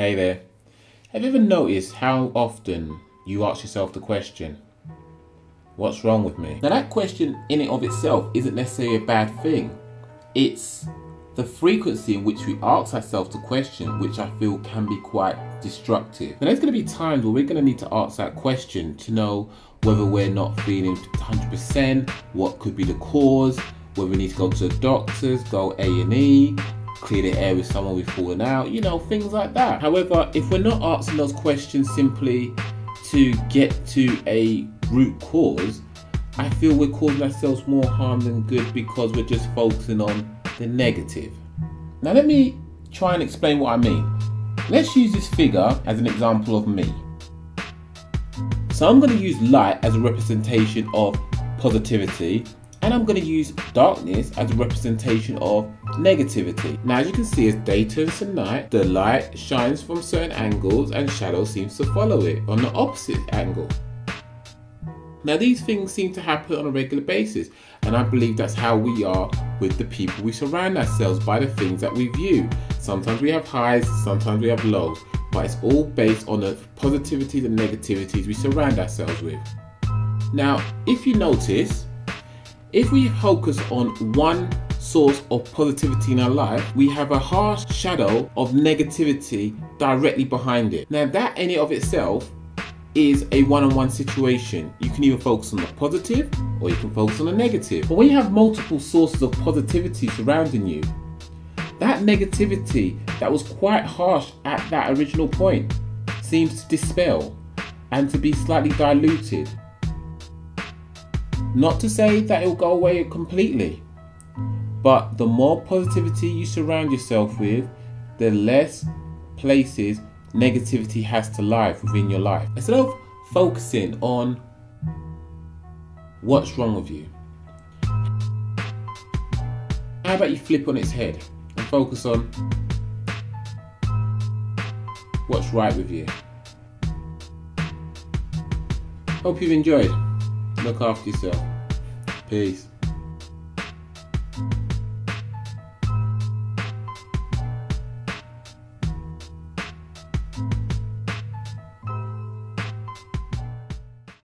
Hey there. Have you ever noticed how often you ask yourself the question, What's wrong with me? Now, that question in and of itself isn't necessarily a bad thing. It's the frequency in which we ask ourselves the question, which I feel can be quite destructive. Now, there's going to be times where we're going to need to ask that question to know whether we're not feeling 100%, what could be the cause, whether we need to go to the doctors, go A&E, clear the air with someone we've fallen out, you know, things like that. However, if we're not asking those questions simply to get to a root cause, I feel we're causing ourselves more harm than good because we're just focusing on the negative. Now, let me try and explain what I mean. Let's use this figure as an example of me. So, I'm going to use light as a representation of positivity and I'm going to use darkness as a representation of negativity. Now as you can see as day turns to night, the light shines from certain angles and shadow seems to follow it on the opposite angle. Now these things seem to happen on a regular basis and I believe that's how we are with the people we surround ourselves by the things that we view. Sometimes we have highs, sometimes we have lows, but it's all based on the positivities and negativities we surround ourselves with. Now, if you notice, if we focus on one source of positivity in our life, we have a harsh shadow of negativity directly behind it. Now, that in and of itself is a one on one situation. You can either focus on the positive or you can focus on the negative. But when you have multiple sources of positivity surrounding you, that negativity that was quite harsh at that original point seems to dispel and to be slightly diluted. Not to say that it'll go away completely, but the more positivity you surround yourself with, the less places negativity has to live within your life. Instead of focusing on what's wrong with you, how about you flip on its head and focus on what's right with you? Hope you've enjoyed. Look after yourself. Peace.